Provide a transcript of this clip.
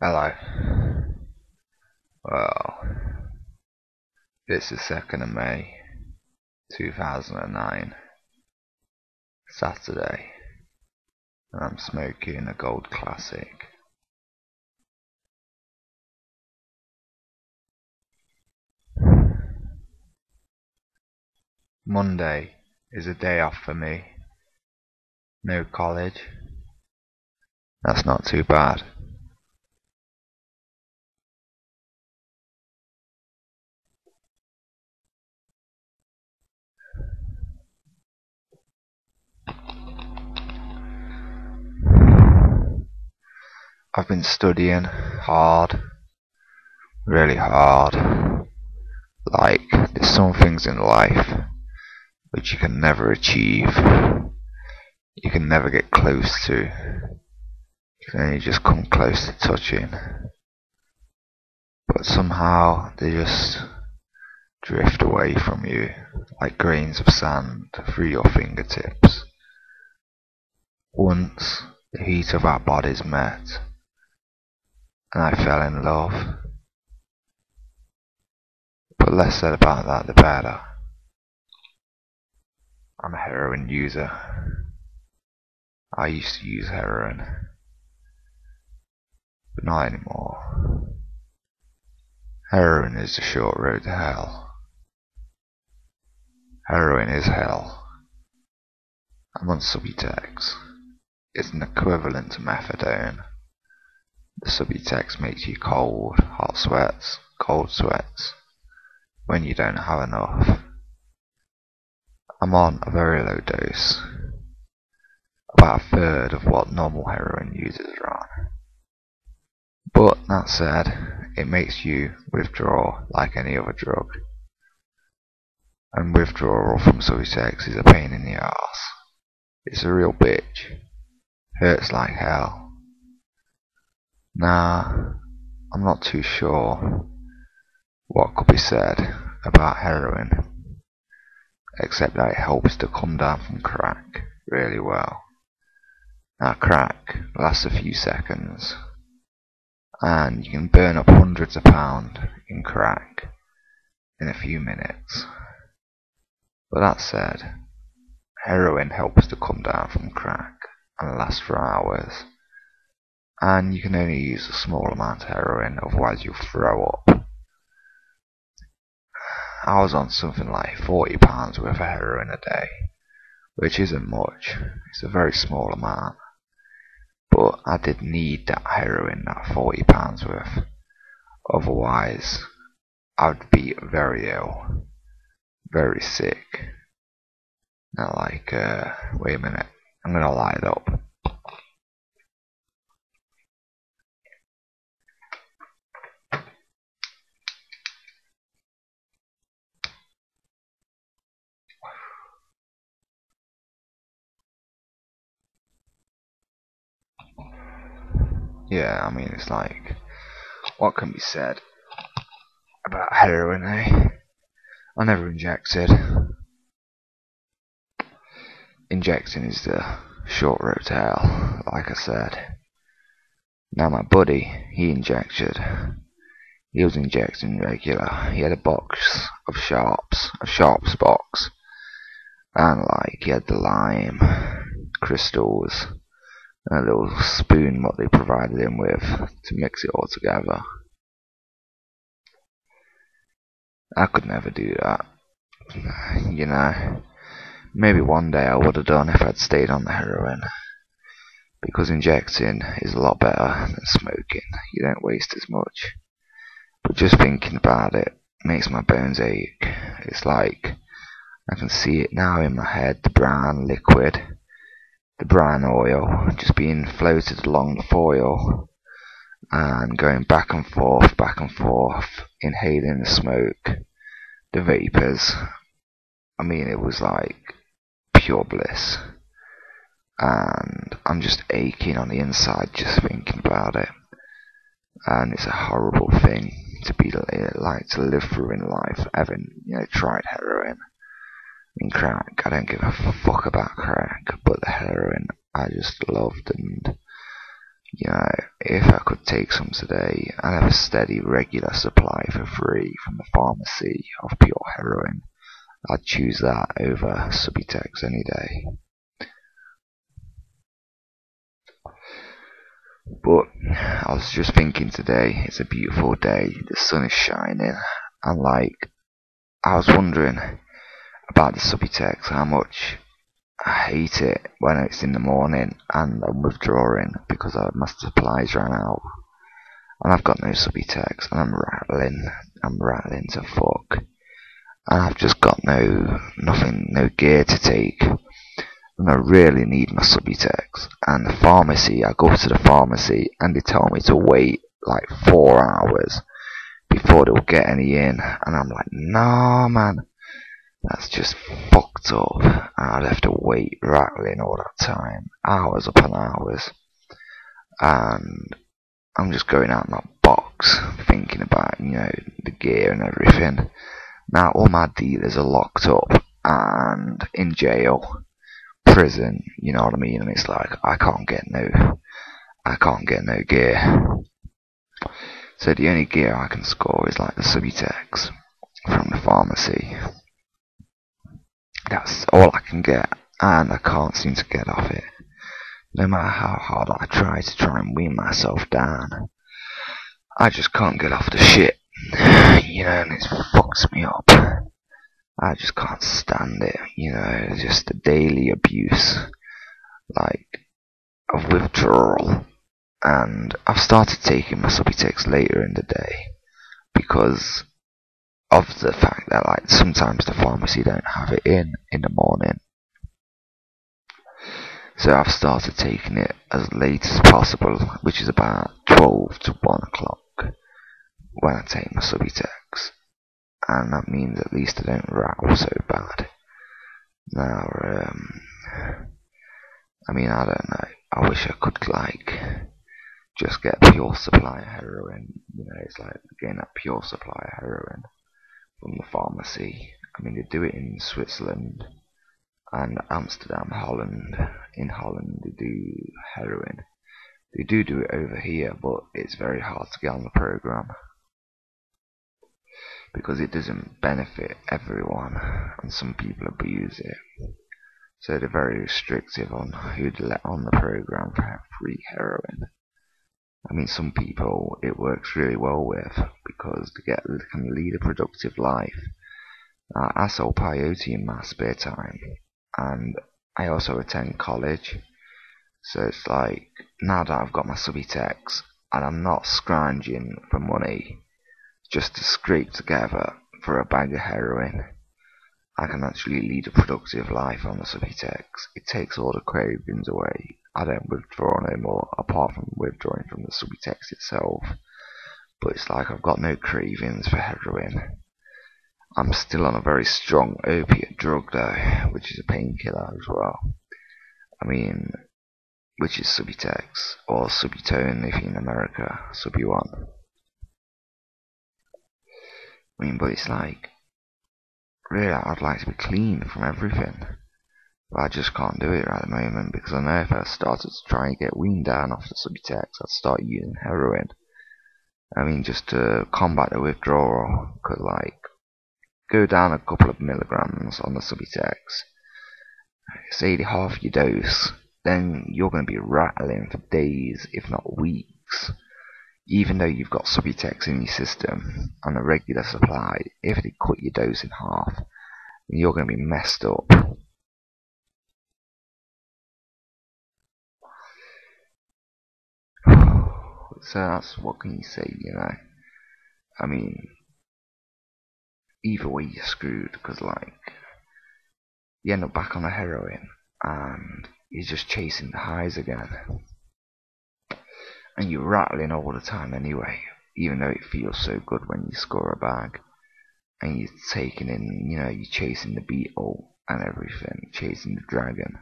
Hello. Well, it's the 2nd of May 2009, Saturday, and I'm smoking a Gold Classic. Monday is a day off for me. No college. That's not too bad. I've been studying hard, really hard. Like, there's some things in life which you can never achieve, you can never get close to, you can only just come close to touching. But somehow they just drift away from you like grains of sand through your fingertips. Once the heat of our bodies met, and I fell in love. But less said about that the better. I'm a heroin user. I used to use heroin, but not anymore. Heroin is the short road to hell. Heroin is hell. I'm on Subutex. It's an equivalent to methadone. The Subutex makes you cold, hot sweats, cold sweats, when you don't have enough. I'm on a very low dose, about a third of what normal heroin users are on. But that said, it makes you withdraw like any other drug. And withdrawal from Subutex is a pain in the ass. It's a real bitch. Hurts like hell. Nah, I'm not too sure what could be said about heroin, except that it helps to come down from crack really well. Now crack lasts a few seconds, and you can burn up hundreds of pounds in crack in a few minutes. But that said, heroin helps to come down from crack and lasts for hours and you can only use a small amount of heroin, otherwise you'll throw up. I was on something like £40 worth of heroin a day, which isn't much, it's a very small amount. But I did need that heroin, that £40 worth, otherwise I would be very ill, very sick. Now like, uh, wait a minute, I'm gonna light up. Yeah, I mean, it's like, what can be said about heroin, eh? I never injected. Injecting is the short road to hell, like I said. Now my buddy, he injected. He was injecting regular. He had a box of sharps, a sharps box. And like, he had the lime, crystals, a little spoon what they provided him with to mix it all together. I could never do that. You know, maybe one day I would have done if I'd stayed on the heroin. Because injecting is a lot better than smoking. You don't waste as much. But just thinking about it makes my bones ache. It's like I can see it now in my head, the brown liquid the bran oil just being floated along the foil and going back and forth, back and forth, inhaling the smoke, the vapors. I mean, it was like pure bliss. And I'm just aching on the inside just thinking about it. And it's a horrible thing to be like to live through in life, having you know tried heroin in crack. I don't give a fuck about crack, but the heroin I just loved, and you know, if I could take some today and have a steady, regular supply for free from the pharmacy of pure heroin, I'd choose that over Subutex any day. But I was just thinking today, it's a beautiful day, the sun is shining, and like, I was wondering about the Subutex, how much I hate it when it's in the morning and I'm withdrawing because my supplies ran out. And I've got no Subutex and I'm rattling, I'm rattling to fuck. And I've just got no, nothing, no gear to take. And I really need my Subutex. And the pharmacy, I go to the pharmacy and they tell me to wait like four hours before they'll get any in. And I'm like, nah man, that's just fucked up. I'd have to wait rattling all that time, hours upon hours. And I'm just going out in that box, thinking about, you know, the gear and everything. Now all my dealers are locked up and in jail, prison, you know what I mean? And it's like, I can't get no, I can't get no gear. So the only gear I can score is like the Subutex from the pharmacy. That's all I can get, and I can't seem to get off it. No matter how hard I try to try and wean myself down, I just can't get off the shit. You know, and it fucks me up. I just can't stand it, you know, just the daily abuse, like, of withdrawal. And I've started taking my Subutex later in the day, because of the fact that like sometimes the pharmacy don't have it in in the morning. So I've started taking it as late as possible, which is about 12 to 1 o'clock when I take my Subutex. And that means at least I don't rattle so bad. Now, um, I mean, I don't know. I wish I could, like, just get pure supply of heroin. You know, it's like getting that pure supply of heroin from the pharmacy. I mean, they do it in Switzerland and Amsterdam, Holland. In Holland, they do heroin. They do do it over here, but it's very hard to get on the program because it doesn't benefit everyone, and some people abuse it. So they're very restrictive on who to let on the program for free heroin. I mean, some people it works really well with because they get they can lead a productive life. Uh, I sell peyote in my spare time, and I also attend college. So it's like now that I've got my Subutex and I'm not scrounging for money just to scrape together for a bag of heroin. I can actually lead a productive life on the Subutex. It takes all the cravings away I don't withdraw no more, apart from withdrawing from the Subutex itself. But it's like I've got no cravings for heroin. I'm still on a very strong opiate drug though, which is a painkiller as well. I mean, which is Subutex, or Subutex if you're in America, Subu1. I mean, but it's like, really, I'd like to be clean from everything. I just can't do it right at the moment because I know if I started to try and get weaned down off the Subutex, I'd start using heroin. I mean, just to combat the withdrawal, could like go down a couple of milligrams on the Subutex, say half your dose, then you're going to be rattling for days, if not weeks. Even though you've got Subutex in your system on a regular supply, if they cut your dose in half, you're going to be messed up. So that's what can you say, you know? I mean, either way you're screwed because like you end up back on the heroin and you're just chasing the highs again. And you're rattling all the time anyway, even though it feels so good when you score a bag. And you're taking in, you know, you're chasing the beetle and everything, chasing the dragon.